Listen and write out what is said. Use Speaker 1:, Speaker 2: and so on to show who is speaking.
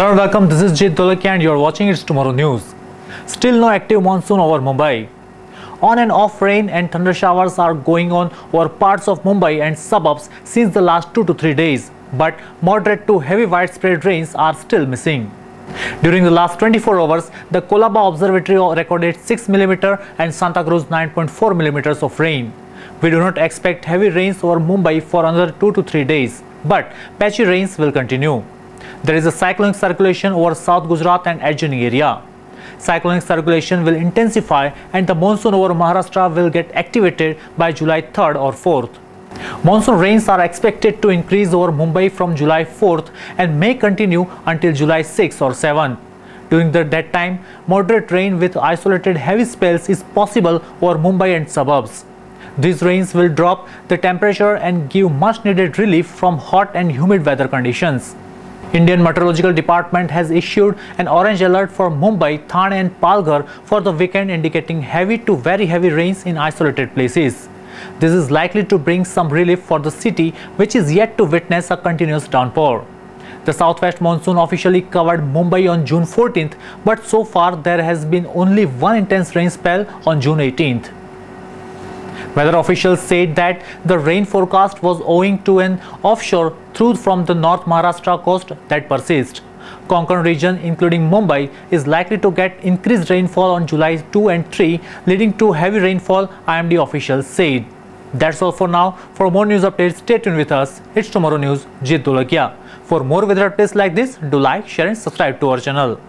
Speaker 1: Hello and welcome. This is Jit Dolakia and you are watching It's Tomorrow News. Still no active monsoon over Mumbai. On and off rain and thunder showers are going on over parts of Mumbai and suburbs since the last 2 to 3 days, but moderate to heavy widespread rains are still missing. During the last 24 hours, the Colaba Observatory recorded 6 mm and Santacruz 9.4 mm of rain. We do not expect heavy rains over Mumbai for another 2 to 3 days, but patchy rains will continue. There is a cyclonic circulation over South Gujarat and adjoining area. Cyclonic circulation will intensify and the monsoon over Maharashtra will get activated by July 3rd or 4th. Monsoon rains are expected to increase over Mumbai from July 4th and may continue until July 6th or 7th. During the, that time, moderate rain with isolated heavy spells is possible over Mumbai and suburbs. These rains will drop the temperature and give much needed relief from hot and humid weather conditions. Indian Meteorological Department has issued an orange alert for Mumbai, Thane and Palghar for the weekend indicating heavy to very heavy rains in isolated places. This is likely to bring some relief for the city which is yet to witness a continuous downpour. The southwest monsoon officially covered Mumbai on June 14th, but so far there has been only one intense rain spell on June 18th. Weather officials said that the rain forecast was owing to an offshore through from the North Maharashtra coast that persists. Konkan region including Mumbai is likely to get increased rainfall on July 2 and 3 leading to heavy rainfall IMD officials said. That's all for now. For more news updates stay tuned with us. It's Tomorrow News Jit Dolakia. For more weather updates like this do like, share and subscribe to our channel.